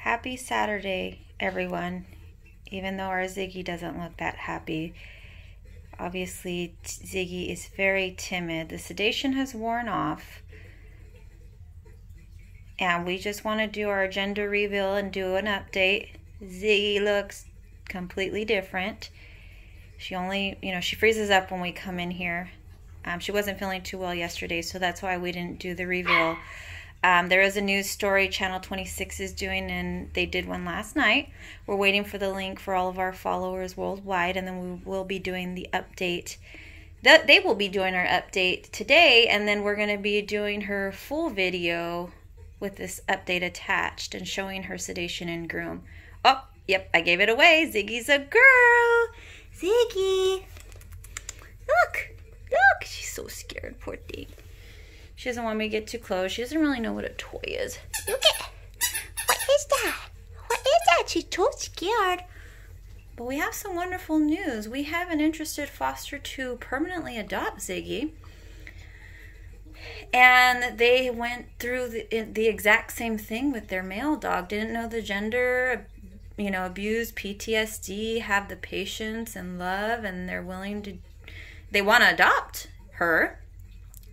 Happy Saturday, everyone. Even though our Ziggy doesn't look that happy. Obviously, Ziggy is very timid. The sedation has worn off. And we just want to do our gender reveal and do an update. Ziggy looks completely different. She only, you know, she freezes up when we come in here. Um, she wasn't feeling too well yesterday, so that's why we didn't do the reveal. Um, there is a news story Channel 26 is doing, and they did one last night. We're waiting for the link for all of our followers worldwide, and then we will be doing the update. The, they will be doing our update today, and then we're going to be doing her full video with this update attached and showing her sedation and groom. Oh, yep, I gave it away. Ziggy's a girl. Ziggy. Look, look. She's so scared, poor thing. She doesn't want me to get too close. She doesn't really know what a toy is. Look at what is that? What is that? She's so scared. But we have some wonderful news. We have an interested foster to permanently adopt Ziggy. And they went through the, the exact same thing with their male dog. Didn't know the gender, you know, abuse, PTSD, have the patience and love, and they're willing to, they want to adopt her.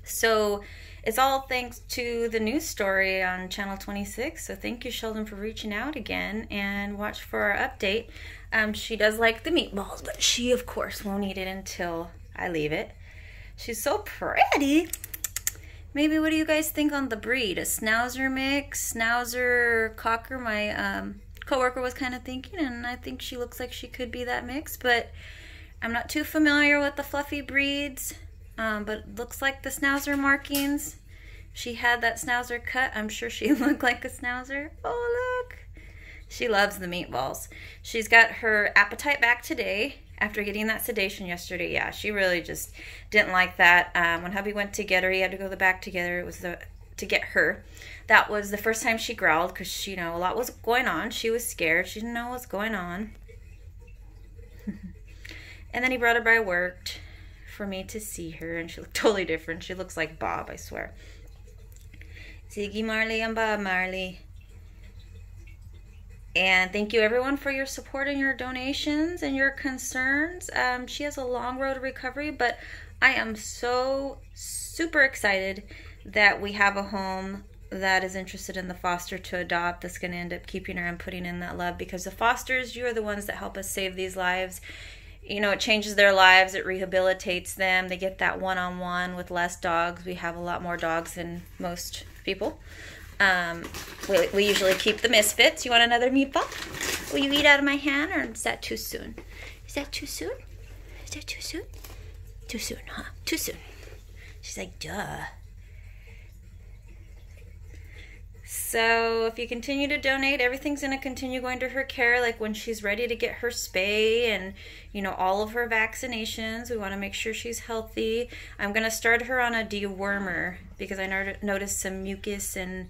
So it's all thanks to the news story on Channel 26. So thank you, Sheldon, for reaching out again and watch for our update. Um, she does like the meatballs, but she, of course, won't eat it until I leave it. She's so pretty. Maybe what do you guys think on the breed? A schnauzer mix, schnauzer cocker. My um, coworker was kind of thinking, and I think she looks like she could be that mix, but I'm not too familiar with the fluffy breeds. Um, but looks like the schnauzer markings. She had that schnauzer cut. I'm sure she looked like a schnauzer. Oh, look. She loves the meatballs. She's got her appetite back today after getting that sedation yesterday. Yeah, she really just didn't like that. Um, when hubby went to get her, he had to go the back together. It was the to get her. That was the first time she growled because you know a lot was going on. She was scared. She didn't know what was going on. and then he brought her by work for me to see her, and she looked totally different. She looks like Bob, I swear. Ziggy Marley and Bob Marley. And thank you everyone for your support and your donations and your concerns. Um, she has a long road to recovery, but I am so super excited that we have a home that is interested in the foster to adopt that's going to end up keeping her and putting in that love because the fosters, you are the ones that help us save these lives you know, it changes their lives, it rehabilitates them. They get that one on one with less dogs. We have a lot more dogs than most people. Um, we, we usually keep the misfits. You want another meatball? Will you eat out of my hand or is that too soon? Is that too soon? Is that too soon? Too soon, huh? Too soon. She's like, duh. So if you continue to donate, everything's going to continue going to her care. Like when she's ready to get her spay and, you know, all of her vaccinations, we want to make sure she's healthy. I'm going to start her on a dewormer because I noticed some mucus and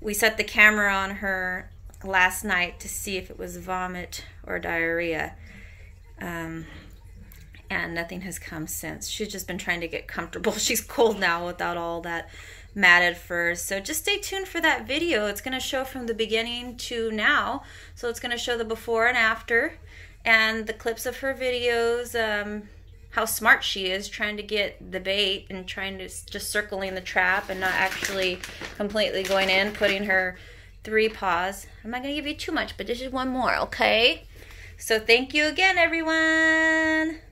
we set the camera on her last night to see if it was vomit or diarrhea. Um, and nothing has come since. She's just been trying to get comfortable. She's cold now without all that matted fur. So just stay tuned for that video. It's going to show from the beginning to now. So it's going to show the before and after and the clips of her videos, um, how smart she is trying to get the bait and trying to just circling the trap and not actually completely going in, putting her three paws. I'm not going to give you too much, but this is one more, okay? So thank you again, everyone.